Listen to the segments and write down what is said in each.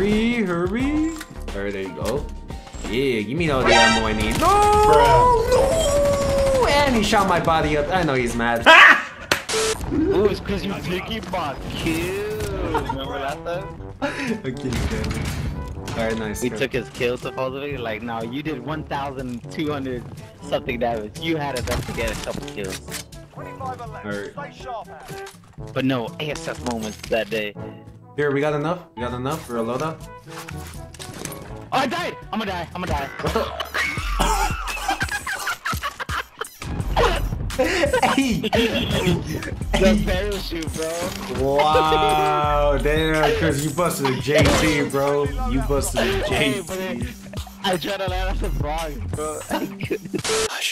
Hurry, hurry. There, there you go. Yeah, give me all the ammo I need. No! No! And he shot my body up. I know he's mad. Oh, it's because you taking my kills. Remember that time? okay, okay. Alright, nice. We took his kill supposedly. Like, no, you did 1,200 something damage. You had enough to get a couple kills. 25 11. Alright. Stay sharp out there. But no ASS moments that day. Here, we got enough? We got enough for a loadout? Oh, I died! I'm gonna die. I'm gonna die. What the? hey! the parachute, bro. Wow, damn, cause you busted a JT, bro. You busted a Hey, JT. it- I tried to land on the wrong, bro.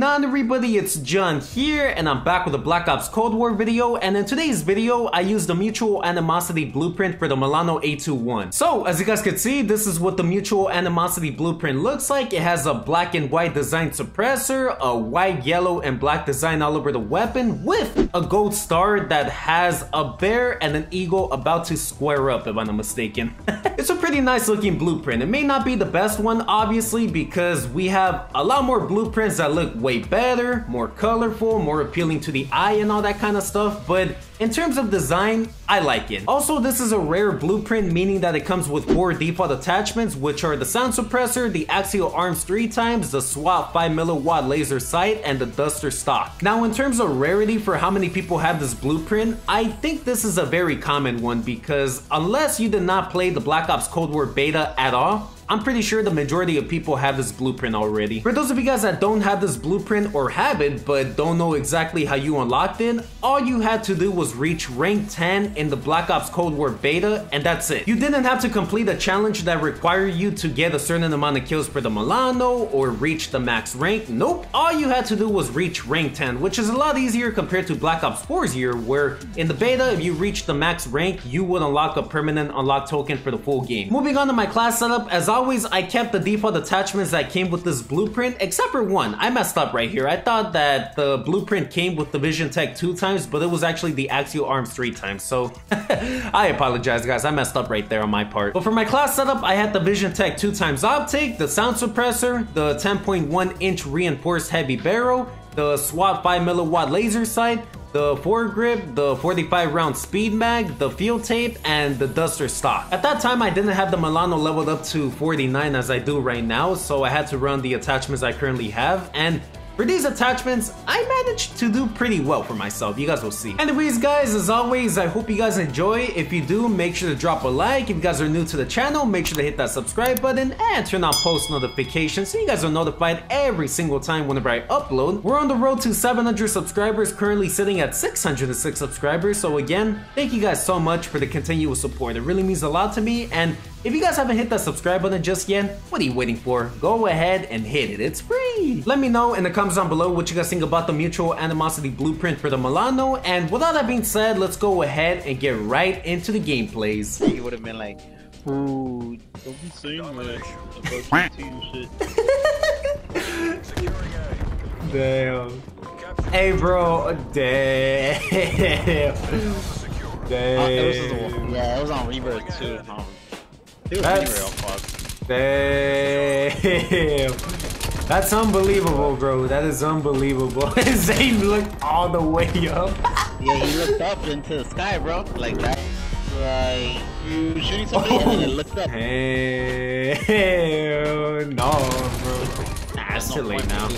going on everybody? It's John here and I'm back with a Black Ops Cold War video and in today's video I used the Mutual Animosity Blueprint for the Milano 821. So as you guys can see this is what the Mutual Animosity Blueprint looks like. It has a black and white design suppressor, a white, yellow and black design all over the weapon with a gold star that has a bear and an eagle about to square up if I'm not mistaken. it's a pretty nice looking blueprint. It may not be the best one obviously because we have a lot more blueprints that look way better, more colorful, more appealing to the eye and all that kind of stuff, but in terms of design, I like it. Also, this is a rare blueprint, meaning that it comes with four default attachments, which are the sound suppressor, the axial arms three times, the SWAT 5 milliwatt laser sight, and the Duster stock. Now, in terms of rarity for how many people have this blueprint, I think this is a very common one because unless you did not play the Black Ops Cold War beta at all, I'm pretty sure the majority of people have this blueprint already. For those of you guys that don't have this blueprint or have it but don't know exactly how you unlocked it, all you had to do was reach rank 10 in the Black Ops Cold War beta and that's it. You didn't have to complete a challenge that required you to get a certain amount of kills for the Milano or reach the max rank. Nope, all you had to do was reach rank 10, which is a lot easier compared to Black Ops 4's year where in the beta if you reach the max rank you would unlock a permanent unlock token for the full game. Moving on to my class setup, as always I kept the default attachments that came with this blueprint except for one. I messed up right here. I thought that the blueprint came with the Vision Tech two times but it was actually the Axial Arms three times so I apologize guys I messed up right there on my part. But for my class setup I had the Vision Tech two times optic, the sound suppressor, the 10.1 inch reinforced heavy barrel, the SWAT 5 milliwatt laser sight, the foregrip, the 45 round speed mag, the field tape, and the duster stock. At that time, I didn't have the Milano leveled up to 49 as I do right now, so I had to run the attachments I currently have, and for these attachments, I managed to do pretty well for myself. You guys will see. Anyways, guys, as always, I hope you guys enjoy. If you do, make sure to drop a like. If you guys are new to the channel, make sure to hit that subscribe button and turn on post notifications so you guys are notified every single time whenever I upload. We're on the road to 700 subscribers, currently sitting at 606 subscribers. So again, thank you guys so much for the continuous support. It really means a lot to me. And if you guys haven't hit that subscribe button just yet, what are you waiting for? Go ahead and hit it. It's free. Let me know in the comments down below what you guys think about the mutual animosity blueprint for the Milano. And with all that being said, let's go ahead and get right into the gameplays. He would have been like, Ooh, don't be saying that about the team shit. A. Damn. Capture Hey, bro. Damn. secure. Uh, it was just Damn. yeah, it was on Rebirth too. Um, it That's- Damn. That's unbelievable, bro. That is unbelievable. His aim looked all the way up. Yeah, he looked up into the sky, bro. Like that. Like you were shooting somebody and then it oh. looked up. Hell no, bro. Nah, it's There's too no late point to now.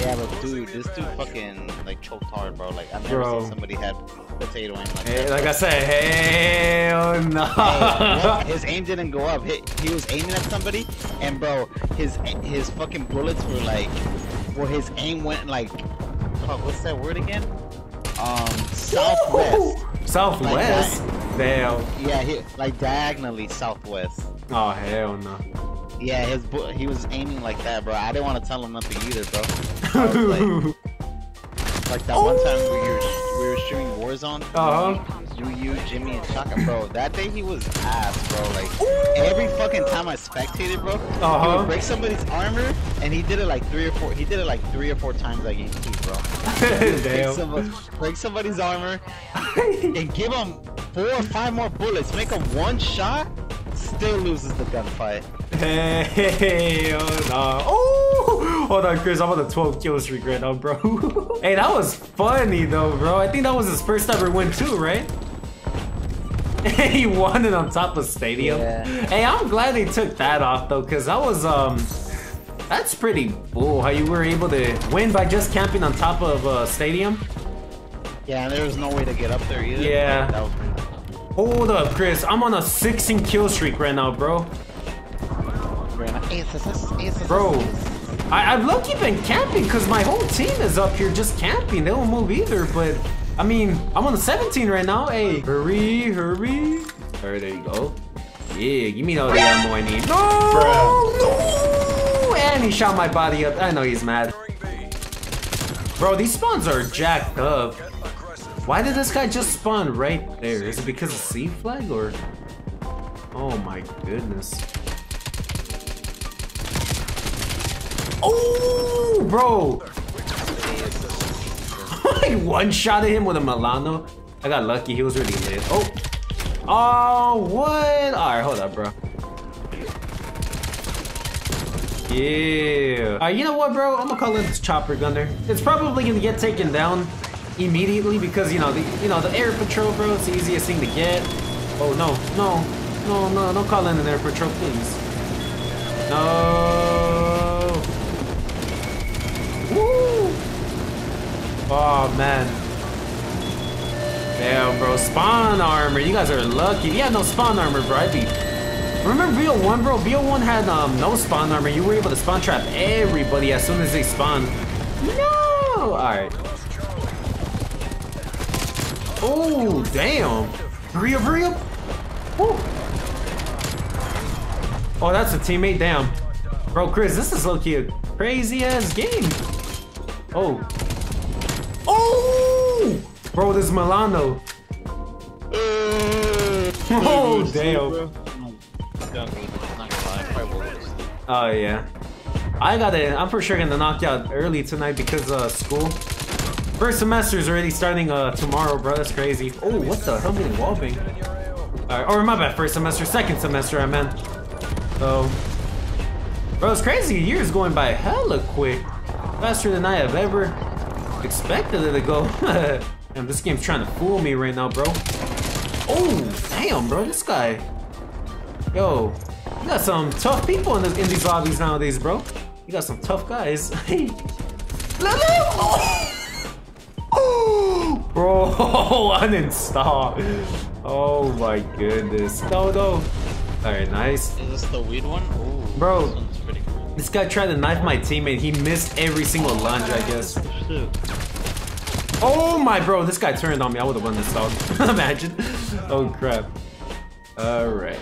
Yeah, but dude, this dude fucking like choked hard, bro. Like I've never Bro. seen somebody had aim like Hey, that. like I said, hell no. Hey, his aim didn't go up. He, he was aiming at somebody, and bro, his his fucking bullets were like, well, his aim went like, fuck, what's that word again? Um, southwest. Southwest? Damn. Yeah, he, like diagonally southwest. Oh, hell no. Yeah, his he was aiming like that, bro. I didn't want to tell him nothing either, bro. Like, like that one time we were streaming Warzone. Uh-huh. You, you, Jimmy, and Shaka, bro. That day he was ass, bro. Like every fucking time I spectated, bro, he Uh-huh. would break somebody's armor, and he did it like three or four. He did it like three or four times that game too, bro. Break, somebody, break somebody's armor and give him four or five more bullets. Make him one shot, still loses the gunfight. Hey, oh no. Oh, hold on, Chris. I'm on the 12 kill streak right now, bro. hey, that was funny though, bro. I think that was his first ever win too, right? he won it on top of stadium. Yeah. Hey, I'm glad they took that off though, cause that was um, that's pretty cool how you were able to win by just camping on top of uh, stadium. Yeah, and there was no way to get up there either. Yeah. Like, that was Hold up, Chris. I'm on a 16 kill streak right now, bro. Ace, ace, ace, Bro, ace. I, I've low-key been camping because my whole team is up here just camping. They don't move either, but I mean, I'm on the 17 right now. Hey, hurry, hurry. Alright, there you go. Yeah, give me all the ammo I need. No! No! And he shot my body up. I know he's mad. Bro, these spawns are jacked up. Why did this guy just spawn right there? Is it because of C flag or? Oh my goodness. Oh, bro! I one shot at him with a Milano. I got lucky. He was really lit. Oh, oh, what? All right, hold up, bro. Yeah. Uh, you know what, bro? I'm gonna call it this chopper gunner. It's probably gonna get taken down immediately because you know the you know the air patrol, bro. It's the easiest thing to get. Oh no, no, no, no! Don't call in an air patrol, please. No. Woo! Oh man. Damn, bro. Spawn armor. You guys are lucky. If you had no spawn armor, bro, I'd be Remember BO1, bro? BO1 had um, no spawn armor. You were able to spawn trap everybody as soon as they spawned. No! Alright. Oh, damn. Hurry up, hurry up. Woo. Oh, that's a teammate. Damn. Bro, Chris, this is low-key a crazy-ass game. Oh. Oh! Bro, this is Milano. Oh, damn. Oh yeah. I got it. I'm for sure gonna knock you out early tonight because uh school. First semester is already starting uh tomorrow, bro. That's crazy. Oh, what the hell getting wallbang? Alright, or my bad, first semester, second semester I meant. So Bro, it's crazy. Years going by hella quick. Faster than I have ever expected it to go. Damn, this game's trying to fool me right now, bro. Oh, damn, bro. This guy. Yo, you got some tough people in, this, in these lobbies nowadays, bro. You got some tough guys. Bro, uninstall. Oh my goodness. No, no. Alright, nice. Is this the weed one? Ooh, Bro. This guy tried to knife my teammate. He missed every single lunge, I guess. Oh my bro, this guy turned on me. I would have won this dog. Imagine. Oh crap. Alright.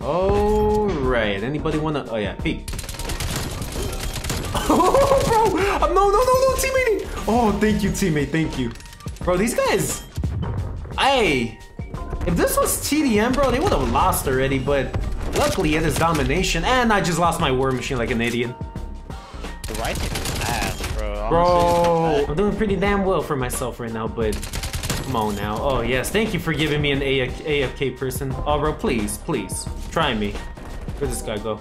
Alright. Anybody wanna oh yeah, peek. Oh bro! No no no no teammate! Oh thank you, teammate, thank you. Bro, these guys. Hey! If this was TDM, bro, they would have lost already, but luckily it is domination, and I just lost my war machine like an idiot. The right stick is ass, bro. Bro, I'm doing pretty damn well for myself right now, but come on now. Oh, yes, thank you for giving me an AFK person. Oh, bro, please, please, try me. Where'd this guy go?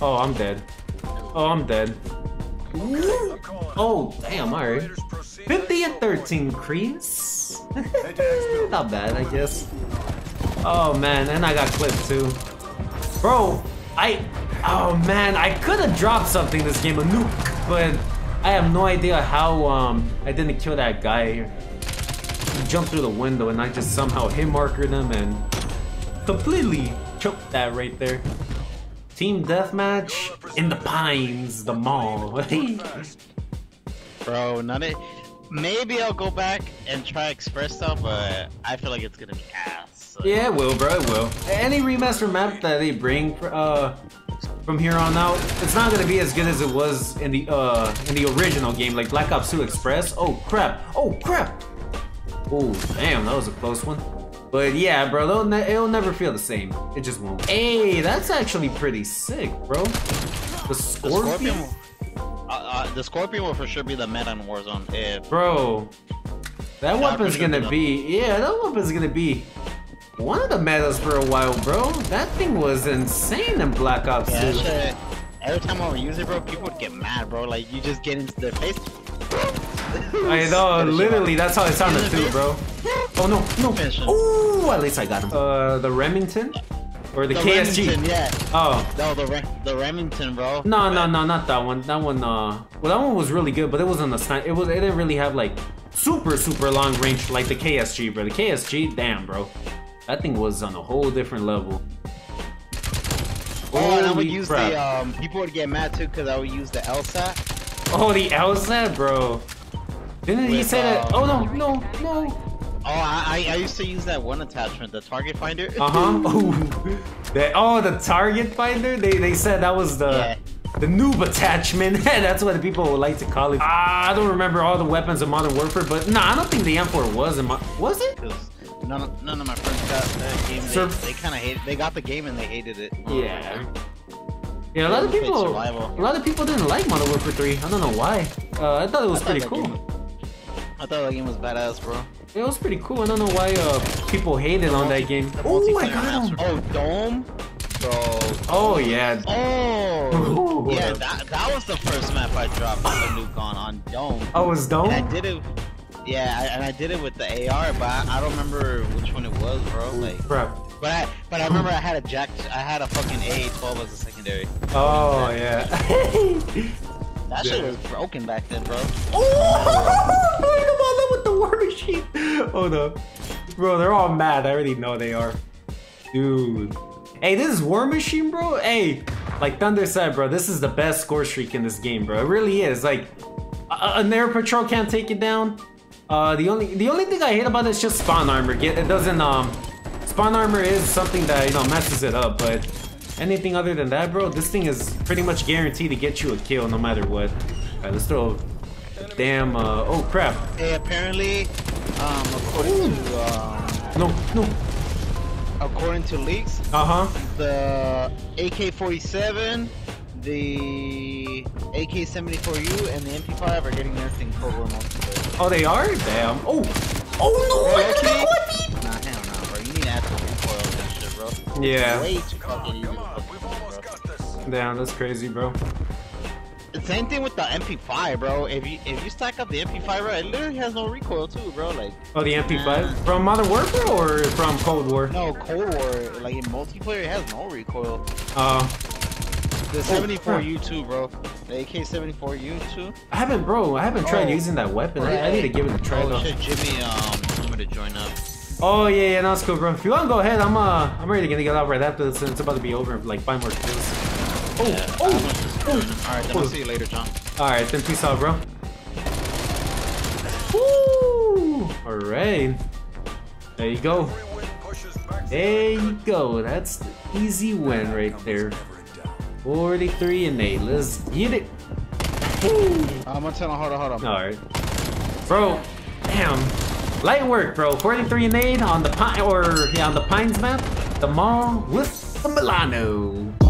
Oh, I'm dead. Oh, I'm dead. Oh, damn, alright. Raiders 50 and 13, Chris. Head to X Not bad, I guess. Oh, man, and I got clipped too. Bro, I... Oh, man, I could have dropped something this game, a nuke, but I have no idea how um I didn't kill that guy. He jumped through the window and I just somehow hit markered him and completely choked that right there. Team deathmatch in the pines, the mall. Bro, none of Maybe I'll go back and try Express stuff, but I feel like it's gonna be ass. So- yeah, it will, bro, it will. Any remaster map that they bring, uh, from here on out. It's not gonna be as good as it was in the uh in the original game, like Black Ops 2 Express. Oh crap! Oh crap! Oh damn, that was a close one. But yeah, bro, it'll, ne it'll never feel the same. It just won't. Hey, that's actually pretty sick, bro. The The scorpion, Scorpion. Uh, uh, the Scorpion will for sure be the meta in Warzone. If bro. That weapon's sure gonna the- be yeah, that weapon's gonna be one of the metas for a while, bro. That thing was insane in Black Ops yeah, 2. that shit, every time I would use it, bro, people would get mad, bro. Like you just get into their face. I know, literally, that's how it sounded too, bro. Oh no, no. Finish him. Ooh, at least I got him. Uh, the Remington? Or the, The KSG? Remington, yeah. Oh. No, the Re- the Remington, bro. No, no, no, not that one. That one, uh, well, that one was really good, but it wasn't a snipe. It was, it didn't really have like super, super long range like the KSG, bro. The KSG, damn, bro, that thing was on a whole different level. Oh, and I would use crap. the um. People would get mad too because I would use the LSAT. Oh, the LZ, bro. Didn't he With, say that? um, Oh no, no, no. Oh, I, I used to use that one attachment, the target finder. Uh huh. Oh, that. Oh, the target finder. They they said that was the. Yeah. The noob attachment, that's what the people would like to call it. Ah, I don't remember all the weapons of Modern Warfare, but nah, I don't think the M4 was in my. Was it? Because none of, none of my friends got the game. They, Sir- they kind of hated. They got the game and they hated it. Yeah. Yeah, a lot of people, a lot of people didn't like Modern Warfare 3. I don't know why. Uh, I thought it was thought pretty cool. game- I thought that game was badass, bro. It was pretty cool. I don't know why uh people hated on that game. Oh, my multiplayer got maps him. were- Oh, Dome, bro. Oh yeah. Oh, Ooh. yeah. That, that was the first map I dropped the nuke on on Dome. Oh, it was And I did it. Yeah, I, and I did it with the AR, but I, I don't remember which one it was, bro. Like, Crap. but I but I remember I had a jack. I had a fucking A12 as a secondary. Oh yeah. That shit was broken back then, bro. oh, come on, look with the war machine. Hold up, bro. They're all mad. I already know they are, dude. Hey, this is War Machine, bro. Hey, like Thunder said, bro, this is the best score streak in this game, bro. It really is. Like, a, an air patrol can't take it down. Uh, the only the only thing I hate about it is just spawn armor. Get it doesn't um, spawn armor is something that you know messes it up, but anything other than that, bro, this thing is pretty much guaranteed to get you a kill no matter what. All right, let's throw. Damn. Uh, oh crap. Hey, apparently, um, according to um, No, no. according to leaks, Uh huh. the AK-47, the AK-74U, and the MP5 are getting everything Cold War multiplayer. Oh, they are. Damn. Oh. Oh no! I got Okay. that Nah, hell no, bro. You need some recoil and that shit, bro. Yeah. Way too fucking easy. Come to on, fucking we've do, almost bro. got this. Damn, that's crazy, bro. The same thing with the MP5, bro. If you if you stack up the MP5, bro, it literally has no recoil too, bro. Like Oh, the MP5 from Modern Warfare or from Cold War? no Cold War, like in multiplayer, it has no recoil. Uh, The Oh, 74U too, bro. The AK-74 U2. I haven't, bro. I haven't tried Oh. using that weapon. I, I need to give it a try oh, though. shit, Jimmy, um, I'm gonna join up. Oh yeah, yeah, no, it's cool, bro. If you wanna go ahead, I'm uh, I'm ready to get out right after this. and It's about to be over like five more kills. Oh, Yeah, oh, just join. All right, then Oh. I'll see you later, John. All right, then peace out, bro. Woo! All right, there you go. Every win pushes back the There you go. That's the easy win right there. Never in doubt. 43 and 8. Let's get it. Uh, I'm gonna tell him, hold on, hold on. All right, bro. Damn, light work, bro. 43 and 8 on the pine or yeah on the Pines map. The mall with the Milano.